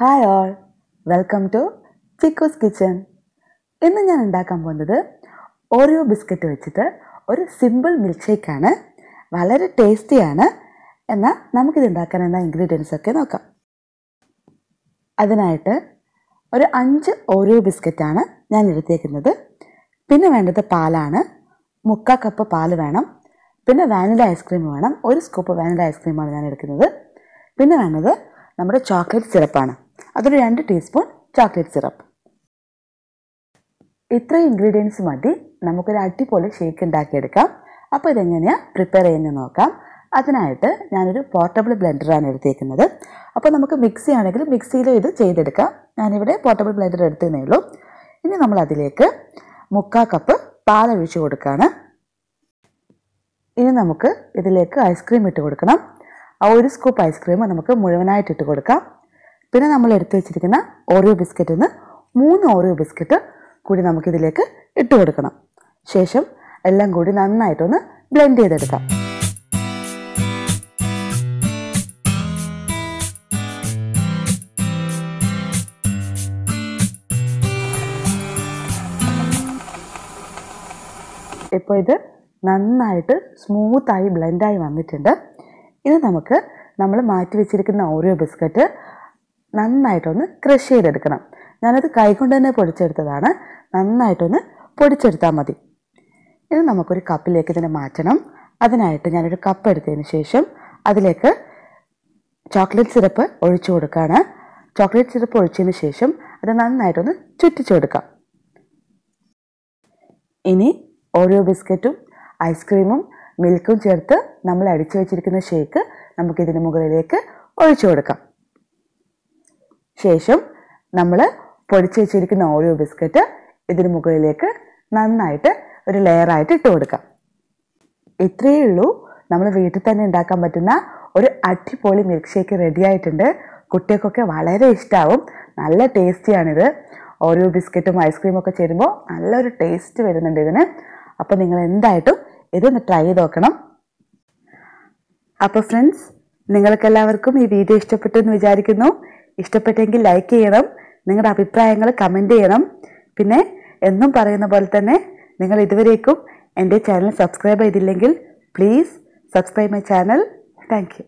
Hi all welcome to Chikku's kitchen ഇന്ന് ഞാൻ ഉണ്ടാക്കാൻ പോകുന്നത് ഓരോ ബിസ്ക്കറ്റ് വെച്ചിട്ട് ഒരു സിമ്പിൾ മിൽക്ക് ഷേക്കാണ് വളരെ ടേസ്റ്റിയാണ് എന്നാൽ നമുക്കിത് ഉണ്ടാക്കാൻ എന്ന ഇൻഗ്രീഡിയൻസ് ഒക്കെ നോക്കാം. അതിനായിട്ട് ഒരു അഞ്ച് ഓരോ ബിസ്ക്കറ്റാണ് ഞാൻ എടുത്തേക്കുന്നത്. പിന്നെ വേണ്ടത് പാലാണ്. മുക്കാ കപ്പ് പാൽ വേണം. പിന്നെ വാനില ഐസ്ക്രീം വേണം. ഒരു സ്കൂപ്പ് വാനില ഐസ്ക്രീമാണ് ഞാൻ എടുക്കുന്നത്. പിന്നെ വേണ്ടത് നമ്മുടെ ചോക്ലേറ്റ് സിറപ്പാണ് അതൊരു രണ്ട് ടീസ്പൂൺ ചോക്ലേറ്റ് സിറപ്പ് ഇത്രയും ഇൻഗ്രീഡിയൻസ് മതി. നമുക്കൊരു അടിപൊളി ഷേക്ക് ഉണ്ടാക്കിയെടുക്കാം. അപ്പോൾ ഇതെങ്ങനെയാണ് പ്രിപ്പയർ ചെയ്യുന്നത് നോക്കാം. അതിനായിട്ട് ഞാനൊരു പോർട്ടബിൾ ബ്ലെൻഡറാണ് എടുത്തേക്കുന്നത്. അപ്പോൾ നമുക്ക് മിക്സി ആണെങ്കിൽ മിക്സിയിലും ഇത് ചെയ്തെടുക്കാം. ഞാനിവിടെ പോർട്ടബിൾ ബ്ലെൻഡർ എടുത്തേ ഉള്ളൂ. ഇനി നമ്മൾ അതിലേക്ക് മുക്കാ കപ്പ് പാലൊഴിച്ച് കൊടുക്കുകയാണ്. ഇനി നമുക്ക് ഇതിലേക്ക് ഐസ്ക്രീം ഇട്ട് കൊടുക്കണം. ആ ഒരു സ്കൂപ്പ് ഐസ്ക്രീം നമുക്ക് മുഴുവനായിട്ട് ഇട്ട് കൊടുക്കാം. പിന്നെ നമ്മൾ എടുത്തു വെച്ചിരിക്കുന്ന ഓറിയോ ബിസ്ക്കറ്റിൽ നിന്ന് മൂന്ന് ഓറിയോ ബിസ്ക്കറ്റ് കൂടി നമുക്കിതിലേക്ക് ഇട്ട് കൊടുക്കണം. ശേഷം എല്ലാം കൂടി നന്നായിട്ടൊന്ന് ബ്ലെൻഡ് ചെയ്തെടുക്കാം. ഇപ്പോൾ ഇത് നന്നായിട്ട് സ്മൂത്തായി ബ്ലെൻഡായി വന്നിട്ടുണ്ട്. ഇത് നമുക്ക് നമ്മൾ മാറ്റി വെച്ചിരിക്കുന്ന ഓരോ ബിസ്ക്കറ്റ് നന്നായിട്ടൊന്ന് ക്രഷ് ചെയ്തെടുക്കണം. ഞാനത് കൈകൊണ്ട് തന്നെ പൊടിച്ചെടുത്തതാണ്. നന്നായിട്ടൊന്ന് പൊടിച്ചെടുത്താൽ മതി. ഇനി നമുക്കൊരു കപ്പിലേക്ക് ഇതിനെ മാറ്റണം. അതിനായിട്ട് ഞാനൊരു കപ്പ് എടുത്തതിന് ശേഷം അതിലേക്ക് ചോക്ലേറ്റ് സിറപ്പ് ഒഴിച്ചു കൊടുക്കുകയാണ് ചോക്ലേറ്റ് സിറപ്പ് ഒഴിച്ചതിന് ശേഷം അത് നന്നായിട്ടൊന്ന് ചുറ്റിച്ചു കൊടുക്കാം. ഇനി ഓരോ ബിസ്ക്കറ്റും ഐസ്ക്രീമും മിൽക്കും ചേർത്ത് നമ്മൾ അടിച്ചു വെച്ചിരിക്കുന്ന ഷേക്ക് നമുക്കിതിന് മുകളിലേക്ക് ഒഴിച്ചു കൊടുക്കാം. ശേഷം നമ്മൾ പൊടിച്ചു വെച്ചിരിക്കുന്ന ഓരോ ബിസ്ക്കറ്റ് ഇതിന് മുകളിലേക്ക് നന്നായിട്ട് ഒരു ലെയറായിട്ട് ഇട്ട് കൊടുക്കാം. ഇത്രയേ ഉള്ളൂ. നമ്മൾ വീട്ടിൽ തന്നെ ഉണ്ടാക്കാൻ പറ്റുന്ന ഒരു അടിപൊളി മിൽക്ക് ഷേക്ക് റെഡി ആയിട്ടുണ്ട്. കുട്ടികൾക്കൊക്കെ വളരെ ഇഷ്ടമാവും നല്ല ടേസ്റ്റിയാണിത് ഓരോ ബിസ്ക്കറ്റും ഐസ്ക്രീമും ഒക്കെ ചേരുമ്പോൾ നല്ലൊരു ടേസ്റ്റ് വരുന്നുണ്ട് ഇതിന്. അപ്പോൾ നിങ്ങൾ എന്തായിട്ടും ഇതൊന്ന് ട്രൈ ചെയ്ത് നോക്കണം. അപ്പോൾ ഫ്രണ്ട്സ് നിങ്ങൾക്കെല്ലാവർക്കും ഈ വീഡിയോ ഇഷ്ടപ്പെട്ടു എന്ന് വിചാരിക്കുന്നു. ഇഷ്ടപ്പെട്ടെങ്കിൽ ലൈക്ക് ചെയ്യണം. നിങ്ങളുടെ അഭിപ്രായങ്ങൾ കമന്റ് ചെയ്യണം. പിന്നെ എന്നും പറയുന്ന പോലെ തന്നെ നിങ്ങൾ ഇതുവരേക്കും എന്റെ ചാനൽ സബ്സ്ക്രൈബ് ചെയ്തില്ലെങ്കിൽ please subscribe my channel thank